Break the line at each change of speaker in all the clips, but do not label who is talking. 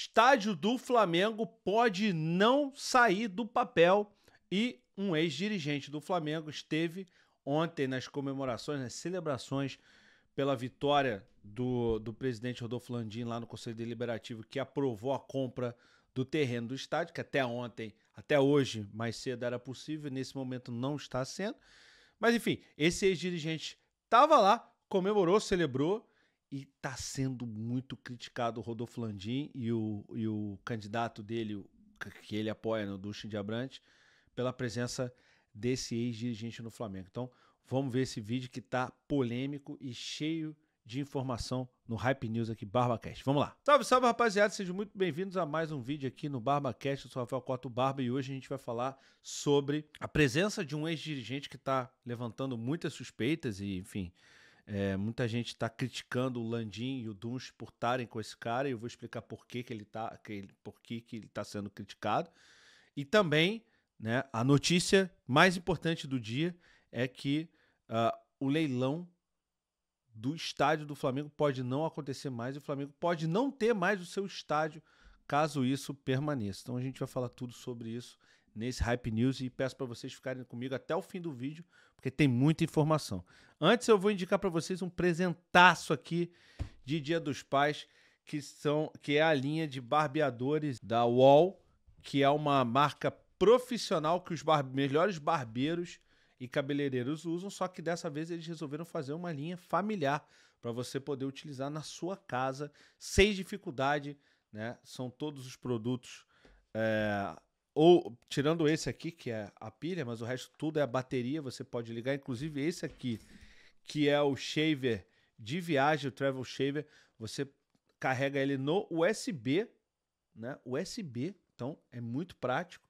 Estádio do Flamengo pode não sair do papel e um ex-dirigente do Flamengo esteve ontem nas comemorações, nas celebrações pela vitória do, do presidente Rodolfo Landim lá no Conselho Deliberativo, que aprovou a compra do terreno do estádio, que até ontem, até hoje, mais cedo era possível, nesse momento não está sendo. Mas enfim, esse ex-dirigente estava lá, comemorou, celebrou e está sendo muito criticado o Rodolfo Landim e o, e o candidato dele, que ele apoia no Ducho de Abrantes, pela presença desse ex-dirigente no Flamengo. Então, vamos ver esse vídeo que está polêmico e cheio de informação no Hype News aqui, BarbaCast. Vamos lá. Salve, salve, rapaziada. Sejam muito bem-vindos a mais um vídeo aqui no BarbaCast. Eu sou Rafael Cotto Barba e hoje a gente vai falar sobre a presença de um ex-dirigente que está levantando muitas suspeitas e, enfim, é, muita gente está criticando o Landim e o Dunst por estarem com esse cara e eu vou explicar por que, que ele está que que, que ele está sendo criticado. E também, né, a notícia mais importante do dia é que uh, o leilão do estádio do Flamengo pode não acontecer mais e o Flamengo pode não ter mais o seu estádio caso isso permaneça. Então a gente vai falar tudo sobre isso nesse Hype News e peço para vocês ficarem comigo até o fim do vídeo, porque tem muita informação. Antes eu vou indicar para vocês um presentaço aqui de Dia dos Pais, que são que é a linha de barbeadores da Wall, que é uma marca profissional que os bar melhores barbeiros e cabeleireiros usam, só que dessa vez eles resolveram fazer uma linha familiar para você poder utilizar na sua casa sem dificuldade, né? São todos os produtos é, ou tirando esse aqui, que é a pilha, mas o resto tudo é a bateria, você pode ligar. Inclusive esse aqui, que é o shaver de viagem, o Travel Shaver, você carrega ele no USB, né? USB, então é muito prático.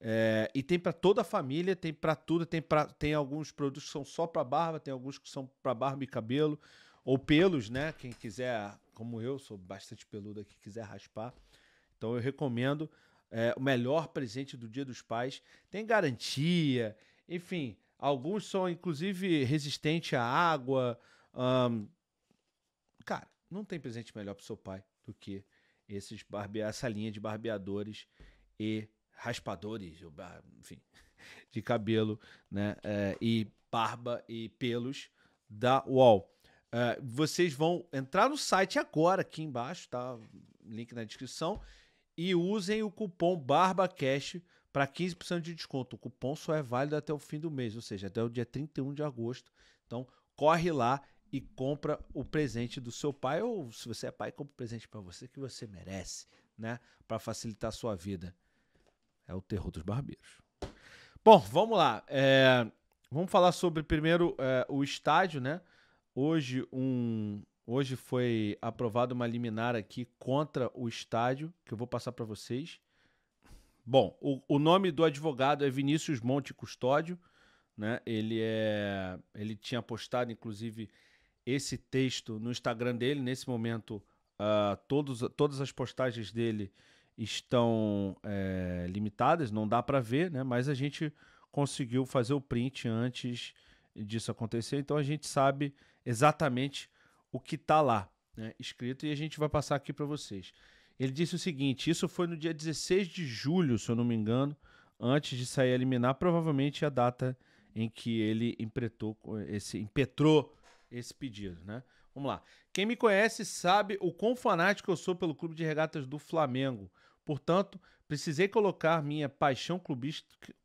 É, e tem para toda a família, tem para tudo, tem, pra, tem alguns produtos que são só para barba, tem alguns que são para barba e cabelo, ou pelos, né? Quem quiser, como eu, sou bastante peludo aqui, quiser raspar. Então eu recomendo é, o melhor presente do Dia dos Pais. Tem garantia, enfim, alguns são inclusive resistentes à água. Cara, não tem presente melhor para seu pai do que esses barbe essa linha de barbeadores e raspadores, enfim, de cabelo, né? É, e barba e pelos da Wall. Uh, vocês vão entrar no site agora, aqui embaixo, tá? Link na descrição e usem o cupom BARBACASH para 15% de desconto. O cupom só é válido até o fim do mês, ou seja, até o dia 31 de agosto. Então, corre lá e compra o presente do seu pai ou se você é pai, compra o presente para você que você merece, né? Para facilitar a sua vida. É o terror dos barbeiros. Bom, vamos lá. É, vamos falar sobre primeiro é, o estádio, né? Hoje um, Hoje foi aprovada uma liminar aqui contra o estádio, que eu vou passar para vocês. Bom, o, o, nome do advogado é Vinícius Monte Custódio, né? Ele é, ele tinha postado inclusive esse texto no Instagram dele. Nesse momento, uh, todos, todas as postagens dele estão é, limitadas, não dá para ver, né? Mas a gente conseguiu fazer o print antes disso acontecer, então a gente sabe exatamente o que está lá né, escrito e a gente vai passar aqui para vocês. Ele disse o seguinte: isso foi no dia 16 de julho, se eu não me engano, antes de sair a eliminar, provavelmente a data em que ele impretou esse, impetrou esse pedido, né? Vamos lá. Quem me conhece sabe o quão fanático eu sou pelo Clube de Regatas do Flamengo. Portanto, precisei colocar minha paixão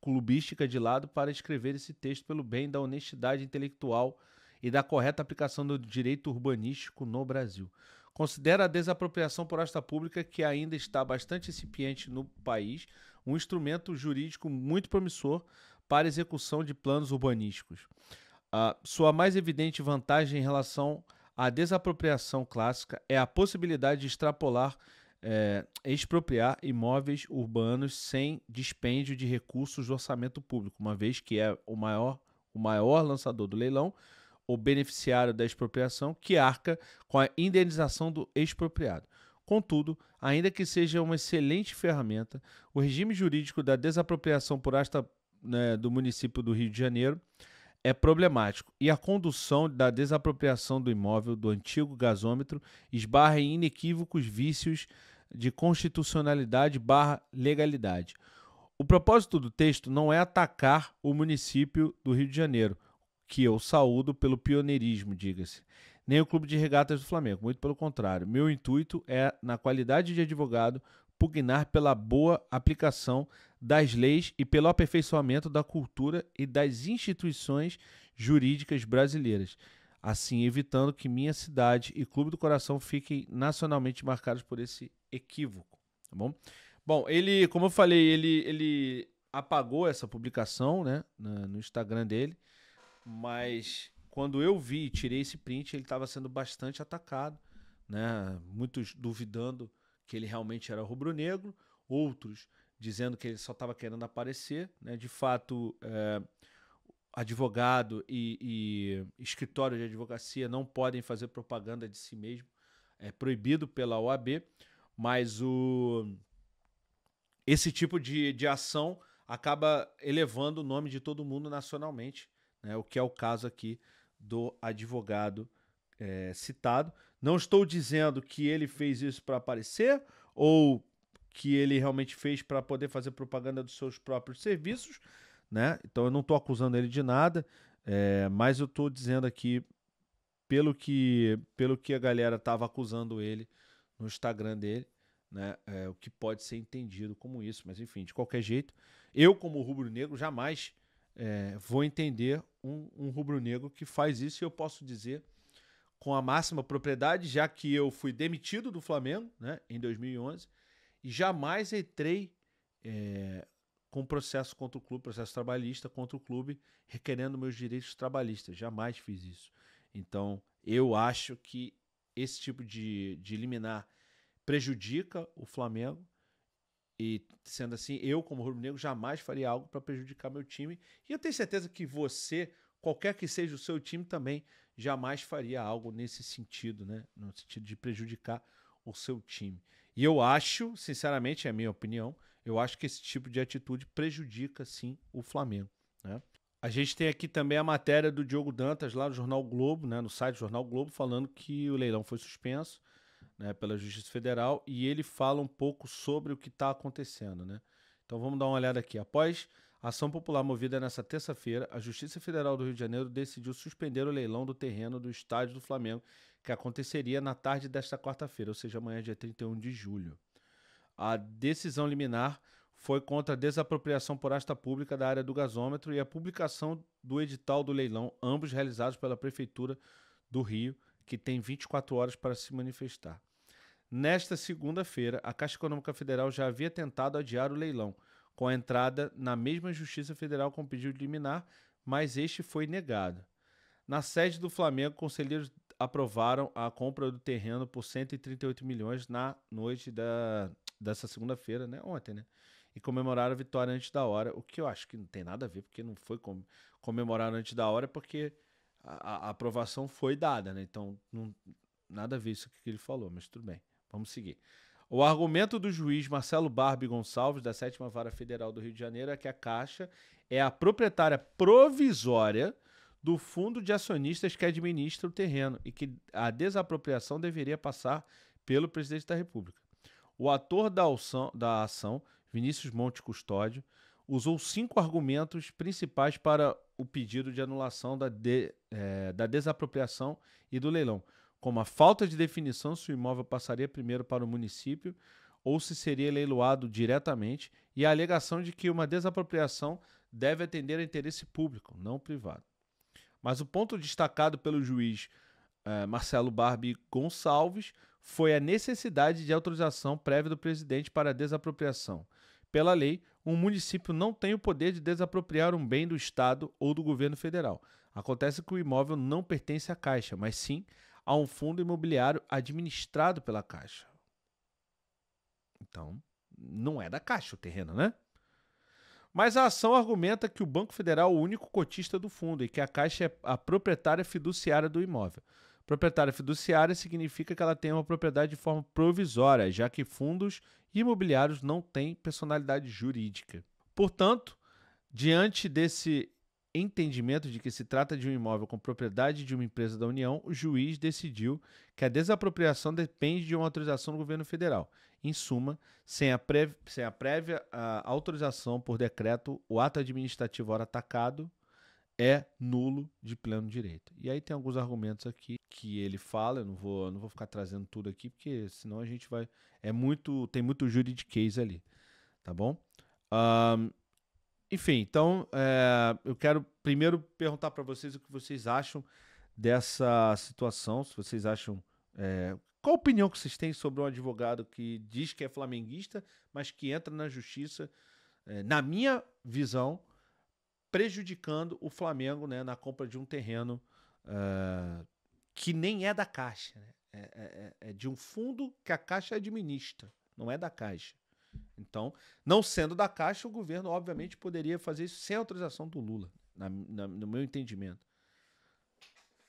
clubística de lado para escrever esse texto pelo bem da honestidade intelectual e da correta aplicação do direito urbanístico no Brasil. Considera a desapropriação por esta pública, que ainda está bastante incipiente no país, um instrumento jurídico muito promissor para execução de planos urbanísticos. Uh, sua mais evidente vantagem em relação à desapropriação clássica é a possibilidade de extrapolar, é, expropriar imóveis urbanos sem dispêndio de recursos do orçamento público, uma vez que é o maior, o maior lançador do leilão, o beneficiário da expropriação que arca com a indenização do expropriado. Contudo, ainda que seja uma excelente ferramenta, o regime jurídico da desapropriação por asta né, do município do Rio de Janeiro é problemático e a condução da desapropriação do imóvel do antigo gasômetro esbarra em inequívocos vícios de constitucionalidade barra legalidade. O propósito do texto não é atacar o município do Rio de Janeiro, que eu saúdo pelo pioneirismo, diga-se, nem o Clube de Regatas do Flamengo, muito pelo contrário. Meu intuito é, na qualidade de advogado, pugnar pela boa aplicação das leis e pelo aperfeiçoamento da cultura e das instituições jurídicas brasileiras, assim evitando que minha cidade e Clube do Coração fiquem nacionalmente marcados por esse equívoco, tá bom? Bom, ele, como eu falei, ele, ele apagou essa publicação, né, no Instagram dele, mas quando eu vi, tirei esse print, ele estava sendo bastante atacado, né, muitos duvidando que ele realmente era rubro-negro, outros dizendo que ele só estava querendo aparecer, né, de fato, é, advogado e, e escritório de advocacia não podem fazer propaganda de si mesmo, é proibido pela OAB, mas o esse tipo de, de ação acaba elevando o nome de todo mundo nacionalmente, né? o que é o caso aqui do advogado é, citado. Não estou dizendo que ele fez isso para aparecer ou que ele realmente fez para poder fazer propaganda dos seus próprios serviços, né? Então eu não estou acusando ele de nada, é, mas eu estou dizendo aqui pelo que pelo que a galera estava acusando ele no Instagram dele, né? É, o que pode ser entendido como isso, mas enfim, de qualquer jeito, eu como rubro-negro jamais é, vou entender um, um rubro-negro que faz isso e eu posso dizer com a máxima propriedade, já que eu fui demitido do Flamengo, né, em 2011 e jamais entrei é, com processo contra o clube, processo trabalhista contra o clube, requerendo meus direitos trabalhistas. Jamais fiz isso. Então, eu acho que esse tipo de, de liminar prejudica o Flamengo. E sendo assim, eu, como rubro-negro, jamais faria algo para prejudicar meu time. E eu tenho certeza que você, qualquer que seja o seu time, também jamais faria algo nesse sentido, né? No sentido de prejudicar o seu time. E eu acho, sinceramente, é a minha opinião, eu acho que esse tipo de atitude prejudica sim o Flamengo. Né? A gente tem aqui também a matéria do Diogo Dantas lá no Jornal Globo, né, no site do Jornal Globo, falando que o leilão foi suspenso né, pela Justiça Federal e ele fala um pouco sobre o que está acontecendo. Né? Então vamos dar uma olhada aqui. Após a ação popular movida nesta terça-feira, a Justiça Federal do Rio de Janeiro decidiu suspender o leilão do terreno do estádio do Flamengo, que aconteceria na tarde desta quarta-feira, ou seja, amanhã, dia 31 de julho. A decisão liminar foi contra a desapropriação por asta pública da área do gasômetro e a publicação do edital do leilão, ambos realizados pela Prefeitura do Rio, que tem 24 horas para se manifestar. Nesta segunda-feira, a Caixa Econômica Federal já havia tentado adiar o leilão, com a entrada na mesma Justiça Federal com pedido de liminar, mas este foi negado. Na sede do Flamengo, conselheiros aprovaram a compra do terreno por 138 milhões na noite da, dessa segunda-feira, né? Ontem, né? E comemoraram a vitória antes da hora, o que eu acho que não tem nada a ver, porque não foi com, comemorar antes da hora, porque a, a, aprovação foi dada, né? Então, não, nada a ver isso que ele falou, mas tudo bem. Vamos seguir. O argumento do juiz Marcelo Barbie Gonçalves, da Sétima Vara Federal do Rio de Janeiro, é que a Caixa é a proprietária provisória do fundo de acionistas que administra o terreno e que a desapropriação deveria passar pelo presidente da República. O ator da ação, da ação Vinícius Monte Custódio, usou cinco argumentos principais para o pedido de anulação da, de, é, da desapropriação e do leilão, como a falta de definição se o imóvel passaria primeiro para o município ou se seria leiloado diretamente, e a alegação de que uma desapropriação deve atender a interesse público, não privado. Mas o ponto destacado pelo juiz eh, Marcelo Barbie Gonçalves foi a necessidade de autorização prévia do presidente para a desapropriação. Pela lei, um município não tem o poder de desapropriar um bem do Estado ou do governo federal. Acontece que o imóvel não pertence à Caixa, mas sim a um fundo imobiliário administrado pela Caixa. Então, não é da Caixa o terreno, né? Mas a ação argumenta que o Banco Federal é o único cotista do fundo e que a Caixa é a proprietária fiduciária do imóvel. Proprietária fiduciária significa que ela tem uma propriedade de forma provisória, já que fundos imobiliários não têm personalidade jurídica. Portanto, diante desse entendimento de que se trata de um imóvel com propriedade de uma empresa da União, o juiz decidiu que a desapropriação depende de uma autorização do governo federal. Em suma, sem a, prévia, sem a prévia a autorização por decreto, o ato administrativo ora atacado é nulo de pleno direito. E aí tem alguns argumentos aqui que ele fala, eu não vou, não vou ficar trazendo tudo aqui, porque senão a gente vai. É muito. Tem muito juridiquês ali. Tá bom? Um, enfim, então é, eu quero primeiro perguntar para vocês o que vocês acham dessa situação, se vocês acham. É, qual a opinião que vocês têm sobre um advogado que diz que é flamenguista, mas que entra na justiça, é, na minha visão, prejudicando o Flamengo né, na compra de um terreno que nem é da Caixa. Né? É, é, é, de um fundo que a Caixa administra, não é da Caixa. Então, não sendo da Caixa, o governo, obviamente, poderia fazer isso sem autorização do Lula, na, na, no meu entendimento.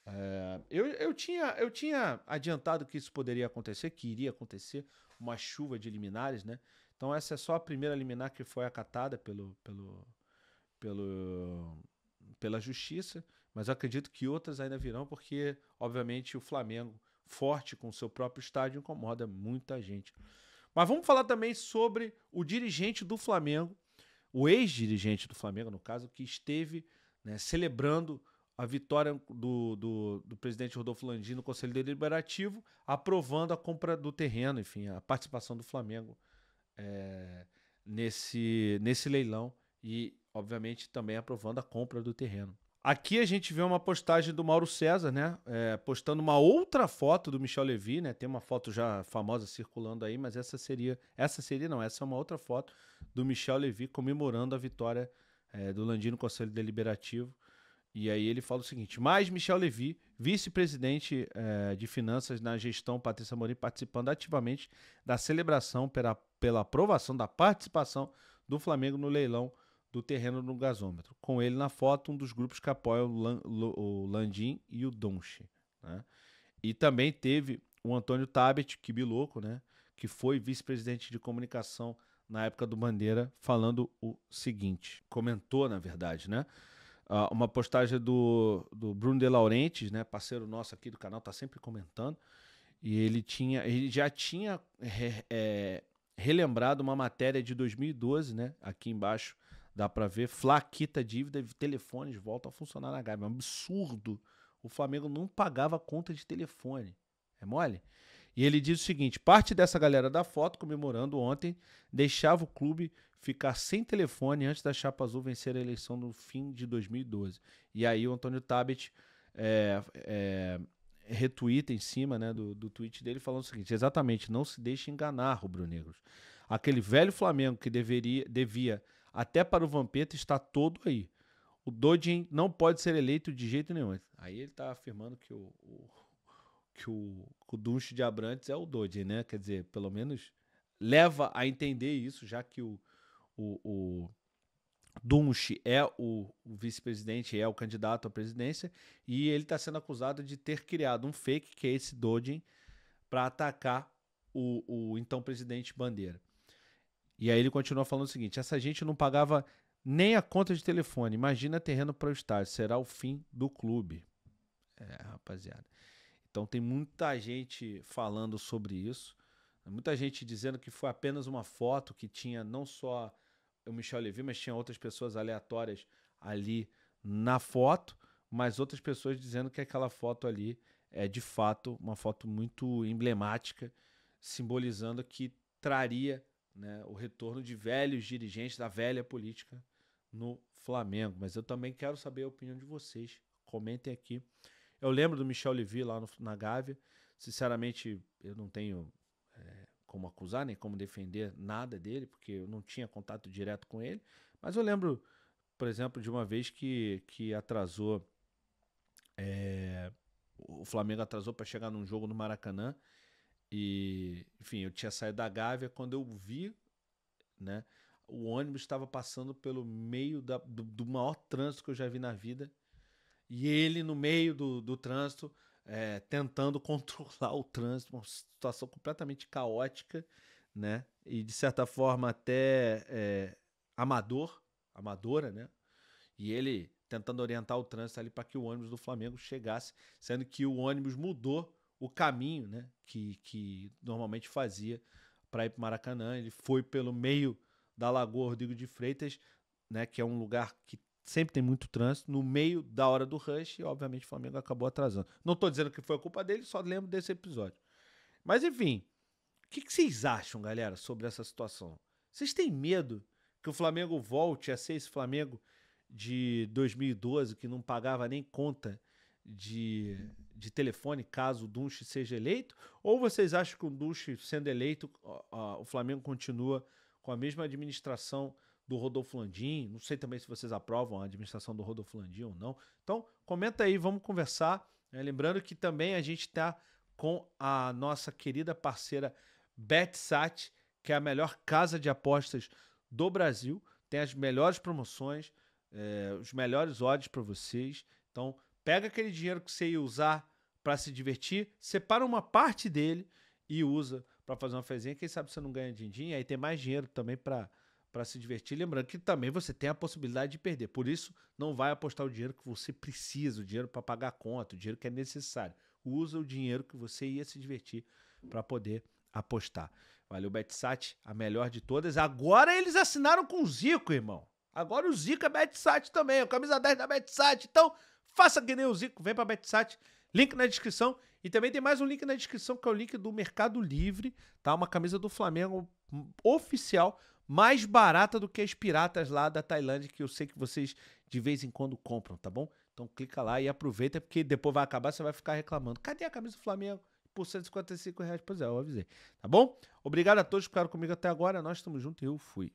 É, eu, eu, tinha, eu tinha adiantado que isso poderia acontecer, que iria acontecer uma chuva de liminares, né? Então essa é só a primeira liminar que foi acatada pelo, pelo, pelo, pela justiça, mas eu acredito que outras ainda virão, porque, obviamente, o Flamengo, forte com o seu próprio estádio, incomoda muita gente. Mas vamos falar também sobre o dirigente do Flamengo, o ex-dirigente do Flamengo, no caso, que esteve né, celebrando a vitória do, do, do, presidente Rodolfo Landim no Conselho Deliberativo, aprovando a compra do terreno, enfim, a participação do Flamengo é, nesse, nesse leilão e, obviamente, também aprovando a compra do terreno. Aqui a gente vê uma postagem do Mauro César, né? É, postando uma outra foto do Michel Levy, né? Tem uma foto já famosa circulando aí, mas essa seria. Essa seria, não, essa é uma outra foto do Michel Levy comemorando a vitória é, do Landim no Conselho Deliberativo. E aí ele fala o seguinte: mais Michel Levy, vice-presidente eh, de finanças na gestão Patrícia Morim, participando ativamente da celebração pela, pela aprovação da participação do Flamengo no leilão do terreno no gasômetro. Com ele na foto, um dos grupos que apoia o, Lan, o Landim e o Donche. Né? E também teve o Antônio Tabet, que biloco, né? que foi vice-presidente de comunicação na época do Bandeira, falando o seguinte: comentou, na verdade, né? Uh, uma postagem do, do Bruno De Laurentiis, né, parceiro nosso aqui do canal, tá sempre comentando. E ele tinha, ele já tinha é, relembrado uma matéria de 2012, né? Aqui embaixo dá para ver. Flaquita dívida, telefones voltam a funcionar na Gávea. É um absurdo. O Flamengo não pagava conta de telefone. É mole? E ele diz o seguinte: parte dessa galera da foto comemorando ontem deixava o clube ficar sem telefone antes da Chapa Azul vencer a eleição no fim de 2012. E aí o Antônio Tabet é, é, retuita em cima né, do, do tweet dele falando o seguinte: exatamente, não se deixe enganar, rubro-negros. Aquele velho Flamengo que deveria, devia até para o Vampeta está todo aí. O Dodin não pode ser eleito de jeito nenhum. Aí ele está afirmando que o, o que o, o Dunche de Abrantes é o Dodin, né? Quer dizer, pelo menos leva a entender isso, já que o, o, o é o, o vice-presidente, é o candidato à presidência, e ele está sendo acusado de ter criado um fake, que é esse Dodin, para atacar o, o então presidente Bandeira. E aí ele continua falando o seguinte: essa gente não pagava nem a conta de telefone. Imagina terreno para o estádio. Será o fim do clube. É, rapaziada. Então tem muita gente falando sobre isso. Muita gente dizendo que foi apenas uma foto que tinha não só o Michel Levy, mas tinha outras pessoas aleatórias ali na foto, mas outras pessoas dizendo que aquela foto ali é de fato uma foto muito emblemática, simbolizando que traria né, o retorno de velhos dirigentes da velha política no Flamengo. Mas eu também quero saber a opinião de vocês. Comentem aqui. Eu lembro do Michel Levy lá no, na Gávea. Sinceramente, eu não tenho é, como acusar, nem como defender nada dele, porque eu não tinha contato direto com ele. Mas eu lembro, por exemplo, de uma vez que, que atrasou. É, o Flamengo atrasou para chegar num jogo no Maracanã. E, enfim, eu tinha saído da Gávea quando eu vi, né? O ônibus estava passando pelo meio da, do, do maior trânsito que eu já vi na vida. E ele, no meio do, do trânsito, é, tentando controlar o trânsito, uma situação completamente caótica, né? E de certa forma até é, amador, amadora, né? E ele tentando orientar o trânsito ali para que o ônibus do Flamengo chegasse, sendo que o ônibus mudou o caminho, né? Que, que normalmente fazia para ir para Maracanã. Ele foi pelo meio da Lagoa Rodrigo de Freitas, né, que é um lugar que sempre tem muito trânsito, no meio da hora do rush, e obviamente o Flamengo acabou atrasando. Não estou dizendo que foi a culpa dele, só lembro desse episódio. Mas enfim, o que, que vocês acham, galera, sobre essa situação? Vocês têm medo que o Flamengo volte a ser esse Flamengo de 2012 que não pagava nem conta de, de telefone caso o Dunche seja eleito? Ou vocês acham que o Dunche sendo eleito, o Flamengo continua com a mesma administração do Rodolfo Landim? Não sei também se vocês aprovam a administração do Rodolfo Landim ou não. Então, comenta aí, vamos conversar. É, lembrando que também a gente está com a nossa querida parceira BetSat, que é a melhor casa de apostas do Brasil. Tem as melhores promoções, é, os melhores odds para vocês. Então, pega aquele dinheiro que você ia usar para se divertir, separa uma parte dele e usa para fazer uma fezinha. Quem sabe você não ganha din-din, aí tem mais dinheiro também para para se divertir. Lembrando que também você tem a possibilidade de perder. Por isso, não vai apostar o dinheiro que você precisa, o dinheiro para pagar a conta, o dinheiro que é necessário. Usa o dinheiro que você ia se divertir para poder apostar. Valeu, Betsat, a melhor de todas. Agora eles assinaram com o Zico, irmão. Agora o Zico é Betsat também, a camisa 10 da Betsat. Então, faça que nem o Zico, vem para Betsat. Link na descrição. E também tem mais um link na descrição, que é o link do Mercado Livre, tá? Uma camisa do Flamengo oficial, mais barata do que as piratas lá da Tailândia, que eu sei que vocês de vez em quando compram, tá bom? Então clica lá e aproveita, porque depois vai acabar, você vai ficar reclamando. Cadê a camisa do Flamengo? por 155 reais. Pois é, eu avisei. Tá bom? Obrigado a todos que ficaram comigo até agora. Nós estamos juntos e eu fui.